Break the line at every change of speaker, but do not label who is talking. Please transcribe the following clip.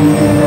Yeah.